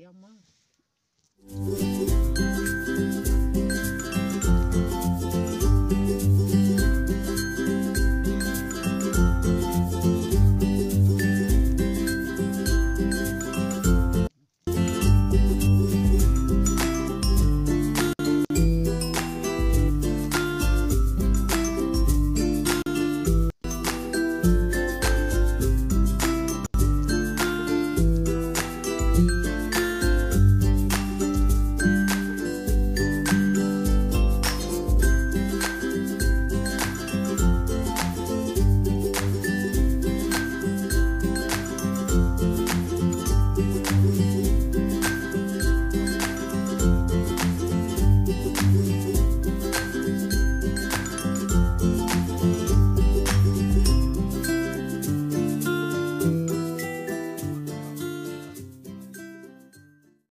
e a.